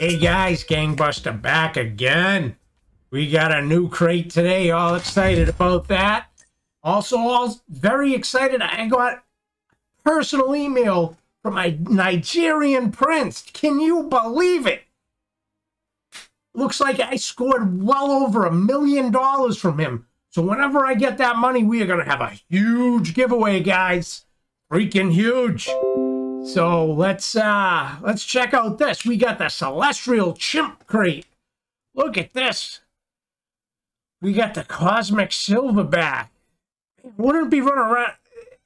Hey guys, Gangbusta back again. We got a new crate today. All excited about that. Also, all very excited. I got personal email from my Nigerian prince. Can you believe it? Looks like I scored well over a million dollars from him. So whenever I get that money, we are going to have a huge giveaway, guys. Freaking huge. So let's uh let's check out this. We got the Celestial Chimp Crate. Look at this. We got the Cosmic Silverback. Wouldn't it be running around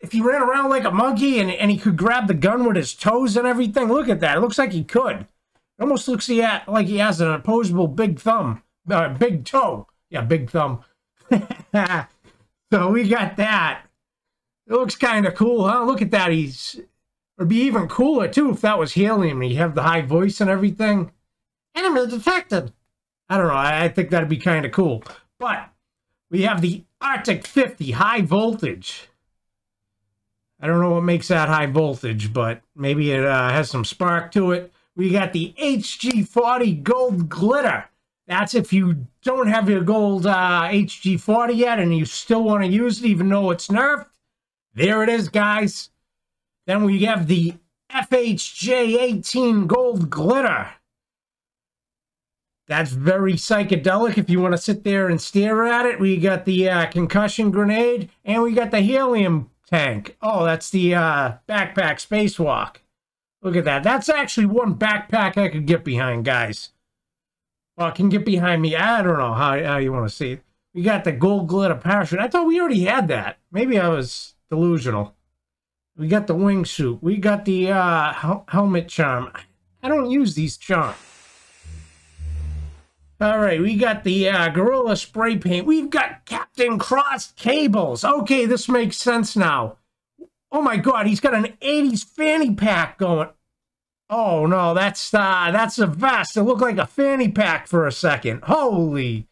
if he ran around like a monkey and, and he could grab the gun with his toes and everything? Look at that. It looks like he could. It almost looks he at, like he has an opposable big thumb. Uh, big toe. Yeah, big thumb. so we got that. It looks kind of cool, huh? Look at that. He's It'd be even cooler, too, if that was helium you have the high voice and everything. Enemy detected. I don't know. I, I think that'd be kind of cool. But we have the Arctic 50 high voltage. I don't know what makes that high voltage, but maybe it uh, has some spark to it. We got the HG40 Gold Glitter. That's if you don't have your gold uh, HG40 yet and you still want to use it even though it's nerfed. There it is, guys. Then we have the FHJ18 Gold Glitter. That's very psychedelic if you want to sit there and stare at it. We got the uh, concussion grenade and we got the helium tank. Oh, that's the uh, backpack spacewalk. Look at that. That's actually one backpack I could get behind, guys. Well, can get behind me. I don't know how, how you want to see it. We got the gold glitter parachute. I thought we already had that. Maybe I was delusional. We got the wingsuit. We got the uh, helmet charm. I don't use these charms. All right, we got the uh, Gorilla Spray Paint. We've got Captain Cross Cables. Okay, this makes sense now. Oh my God, he's got an 80s fanny pack going. Oh no, that's uh, that's a vest. It looked like a fanny pack for a second. Holy,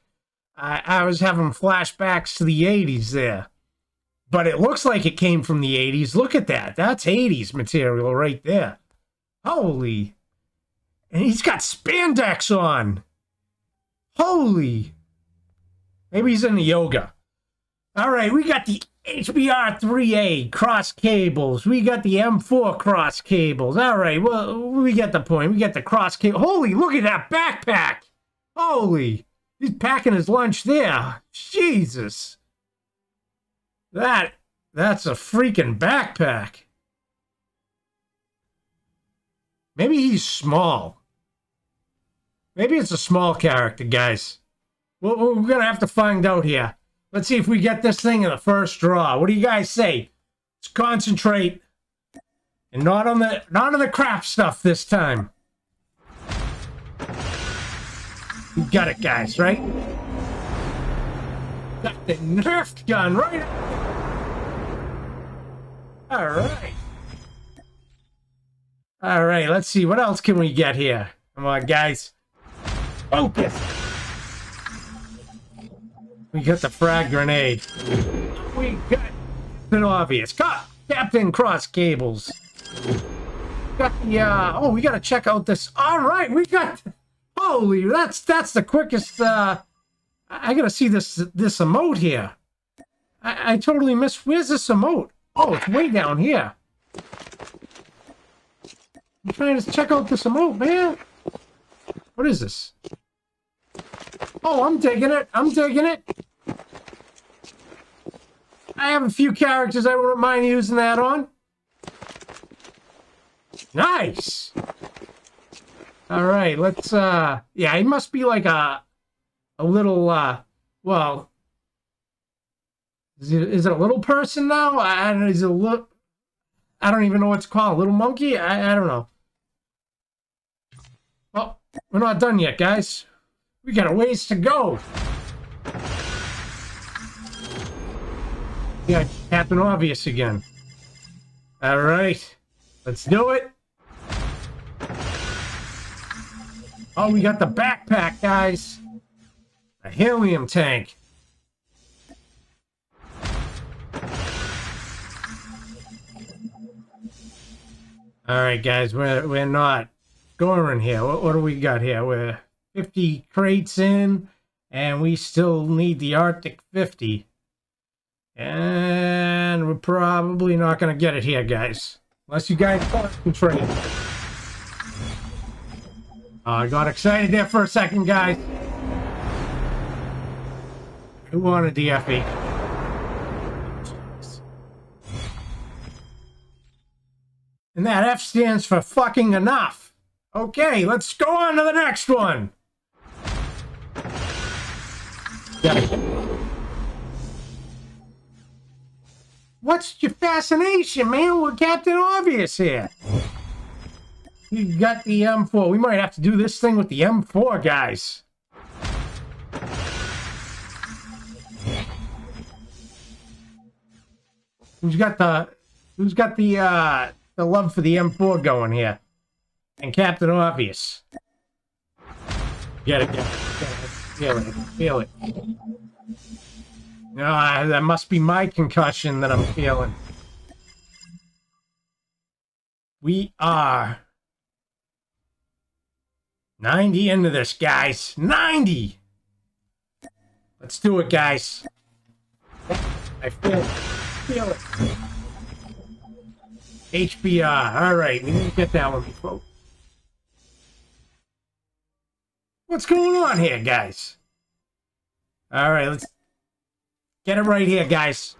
I, I was having flashbacks to the 80s there but it looks like it came from the 80s. Look at that. That's 80s material right there. Holy. And he's got spandex on. Holy. Maybe he's in the yoga. All right, we got the HBR 3A cross cables. We got the M4 cross cables. All right, well, we get the point. We get the cross cable. Holy, look at that backpack. Holy. He's packing his lunch there. Jesus. That, that's a freaking backpack. Maybe he's small. Maybe it's a small character, guys. We're going to have to find out here. Let's see if we get this thing in the first draw. What do you guys say? Let's concentrate. And not on the not on the crap stuff this time. We got it, guys, right? Got the Nerf gun right all right. All right, let's see. What else can we get here? Come on, guys. Focus. We got the frag grenade. We got an obvious. Captain Cross Cables. Got the, uh, oh, we got to check out this. All right, we got, holy, that's, that's the quickest, uh, I got to see this, this emote here. I, I totally missed, where's this emote? Oh, it's way down here. I'm trying to check out this emote, man. What is this? Oh, I'm digging it. I'm digging it. I have a few characters I wouldn't mind using that on. Nice. All right, let's, uh, yeah, it must be like a, a little, uh, well, is it, a little person now? I, don't know. Is it a little... I don't even know what to call. A little monkey? I, I don't know. Well, we're not done yet, guys. We got a ways to go. Yeah, Captain Obvious again. All right. Let's do it. Oh, we got the backpack, guys. A helium tank. All right, guys, we're we're not scoring here. What, what do we got here? We're 50 crates in, and we still need the Arctic 50. And we're probably not going to get it here, guys. Unless you guys concentrate. Oh, uh, I got excited there for a second, guys. Who wanted the FE? And that F stands for fucking enough. Okay, let's go on to the next one. What's your fascination, man? We're Captain Obvious here. You got the M4. We might have to do this thing with the M4, guys. Who's got the who's got the uh the love for the M4 going here? And Captain Obvious. Get it, get it. Feel it, feel it. No, uh, that must be my concussion that I'm feeling. We are 90 into this, guys. 90! Let's do it, guys. I feel it. Feel it. HBR. All right, we need to get that one before. What's going on here, guys? All right, let's get it right here, guys.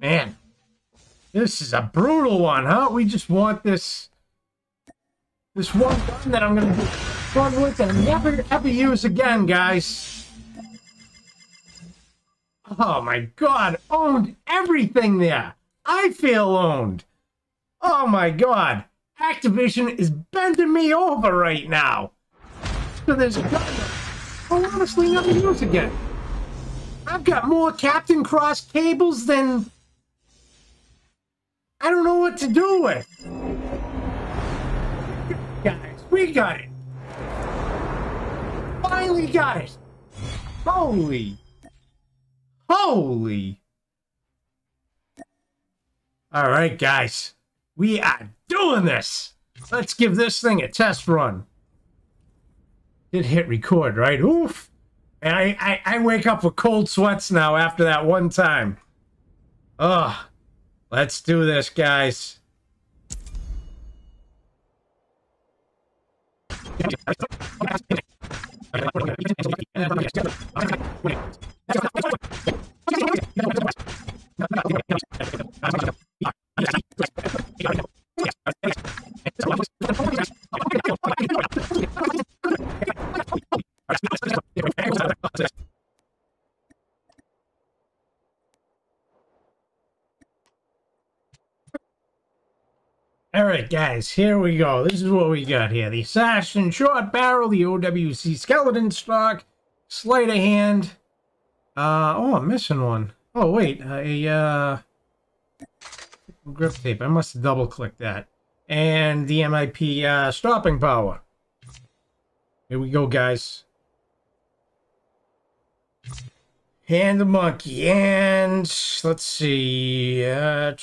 Man, this is a brutal one, huh? We just want this this one gun that I'm gonna run with and never ever use again, guys. Oh my god, owned everything there. I feel owned. Oh my god. Activision is bending me over right now. So there's gun I'll honestly never use again. I've got more Captain Cross cables than I don't know what to do with. Guys, we got it. Finally got it. Holy. Holy. All right, guys. We are doing this. Let's give this thing a test run. Did hit record, right? Oof. And I, I, I wake up with cold sweats now after that one time. Ugh. Let's do this, guys. All right, guys, here we go. This is what we got here. The Assassin Short Barrel, the OWC Skeleton Stock, Sleight of Hand. Uh, oh, I'm missing one. Oh, wait, a, uh, grip tape. I must have double-clicked that. And the MIP, uh, Stopping Power. Here we go, guys. And the monkey, and let's see, uh...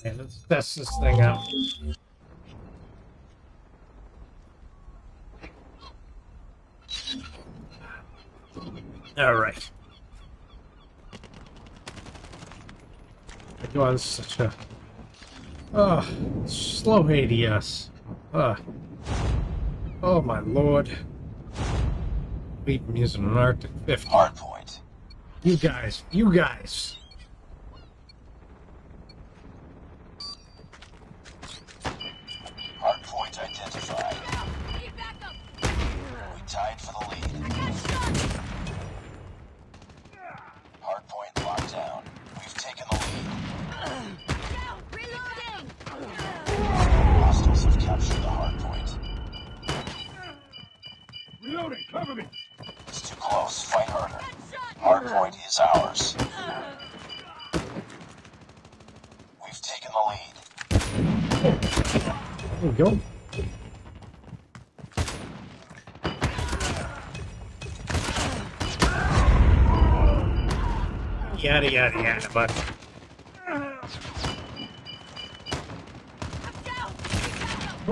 Okay, let's test this thing out. All right. It was such a oh slow ADS. Uh, oh my lord. I'm using an Arctic 50. Hardpoint. You guys, you guys. Reloading, cover me! It's too close. Fight harder. Headshot. Hardpoint is ours. We've taken the lead. There we go. Yada yada yada, but Down. I'm down! Need backup!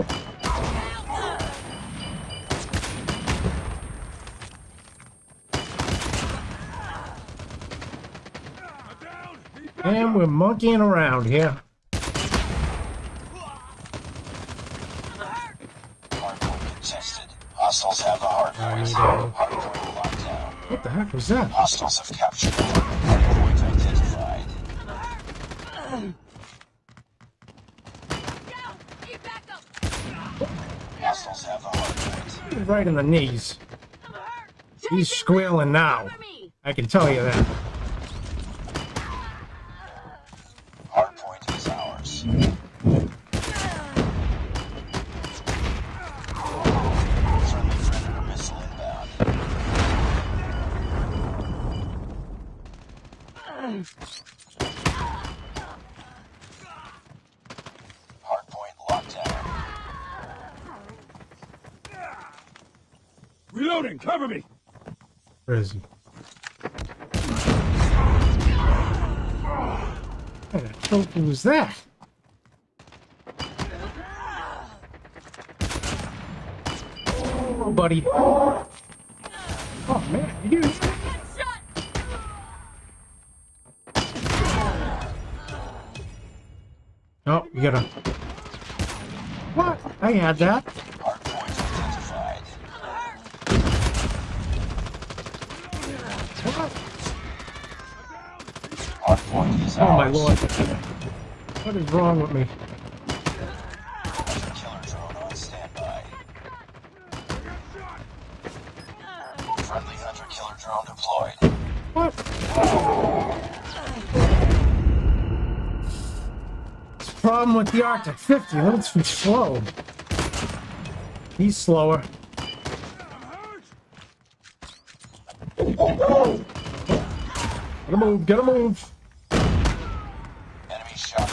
And we're monkeying around here. Hostiles have the a- locked down. What the heck was that? Hostiles have captured hardpoint identified. Hostiles have the hardpoint. Right in the knees. He's squealing now. I can tell you that. Hardpoint is ours. Friendly Predator missile inbound. Hardpoint locked down. Cover me! Where is he? What the was that? Oh, buddy. Oh, man. You. Oh, you gotta. What? I had that. Hardpoint identified. What? Hardpoint is Oh, my lord. What is wrong with me? Killer drone on standby. Friendly hunter killer drone deployed. What? A problem with the Arctic 50. Let's be slow. He's slower. Gotta move, gotta move. Enemy shock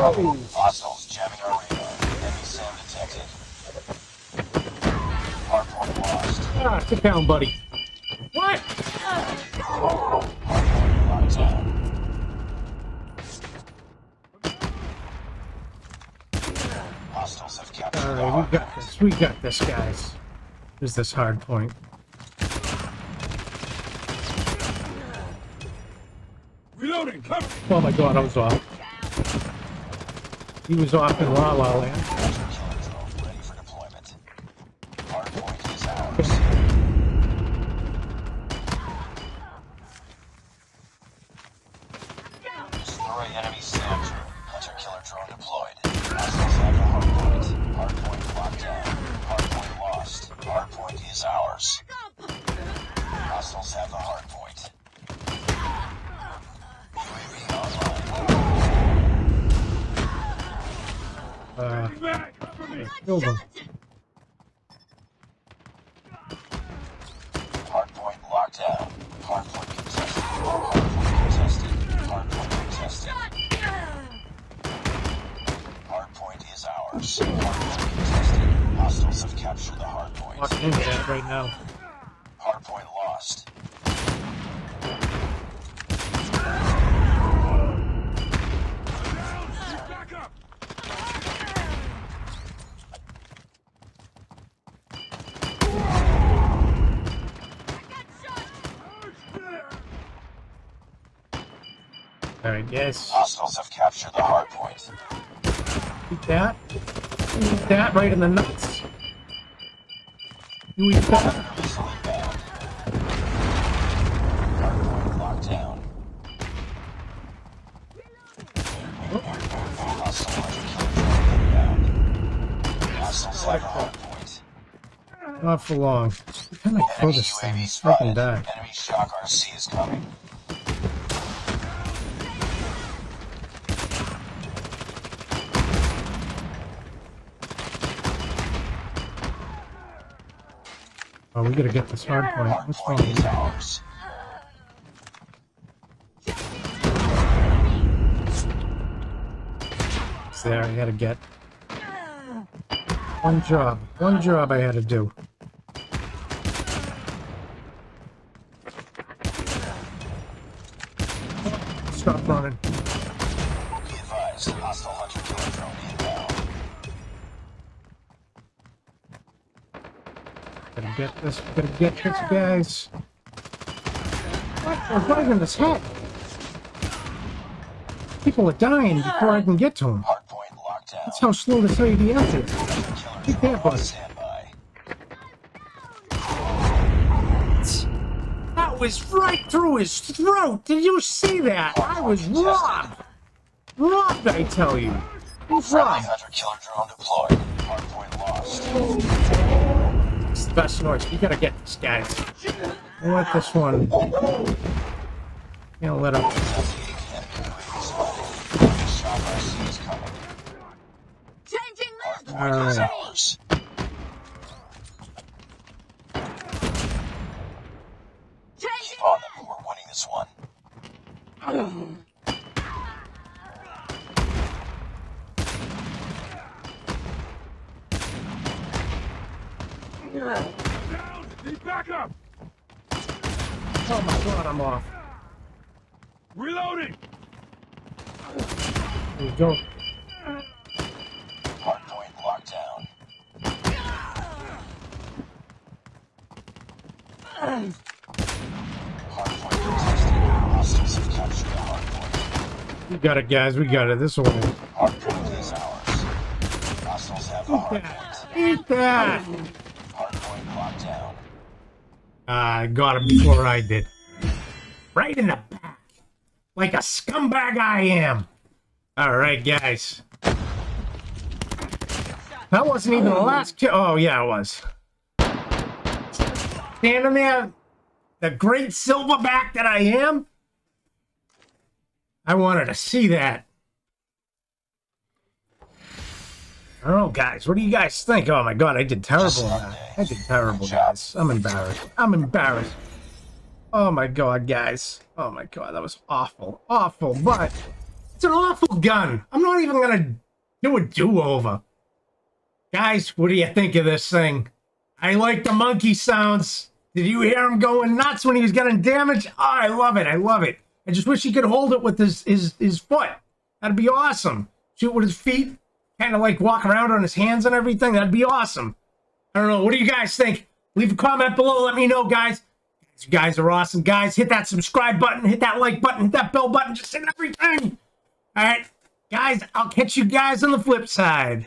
RC is coming. Hostiles jamming our radar. Enemy SAM detected. Hardpoint lost. Ah, sit down, buddy. What? Hardpoint locked down. Hostiles have captured Alright, we got this. We got this, guys. Who's this hard point? Reloading, cover! Oh my god, I was off. He was off in La La Land. Killed him. Hardpoint locked down. Hardpoint contested. Hardpoint contested. Hardpoint contested. Hardpoint is ours. Hardpoint contested. Hostiles have captured the hardpoint. Into that right now. yes. Hostiles have captured the hard point. Eat that. Eat that right in the nuts. You eat that. Not for long. How can I throw this thing? I can die. Enemy shock RC is coming. Oh, we gotta get this hard point. Hard What's wrong? point is ours. There. I gotta get one job. One job I had to do. Stop running. Be advised, hostile hunter killer drone inbound. Gotta get this. Gotta get this, guys. What? We're driving this head. People are dying before I can get to them. Hard point locked down. That's how slow this ADS is. Keep that, on. That was right through his throat. Did you see that? I was robbed. Robbed, I tell you. Who's robbed? hunter killer drone deployed. Hard point lost. It's the best noise. We gotta get this guy. I want this one. Can't let up. Investigating enemy UAV spotted. Enemy shock RC is coming. Changing Hard left. point is Alright. Keep on oh, them. We're winning this one. Down! Need backup! Oh my god, I'm off. Reloading! There you go. Hard point locked down. Hard contested. Hostiles have captured the hard point. We got it, guys. We got it. This one. Hard point is ours. Hostiles have the hard point. Eat that. Hard point locked down. I got him before I did. Right in the back. Like a scumbag I am. All right, guys. That wasn't even the last kill. Oh, yeah, it was. Standing there, the great silverback that I am. I wanted to see that. I don't know, guys. What do you guys think? Oh my god, I did terrible. I did terrible, guys. I'm embarrassed. I'm embarrassed. Oh my god, guys. Oh my god, that was awful. Awful, but it's an awful gun. I'm not even gonna do a do-over. Guys, what do you think of this thing? I like the monkey sounds. Did you hear him going nuts when he was getting damaged? Oh, I love it. I love it. I just wish he could hold it with his his, his foot. That'd be awesome. Shoot with his feet, kind of like walk around on his hands and everything. That'd be awesome. I don't know. What do you guys think? Leave a comment below. Let me know, guys. You guys are awesome. Guys, hit that subscribe button, hit that like button, hit that bell button, just hit everything. All right. Guys, I'll catch you guys on the flip side.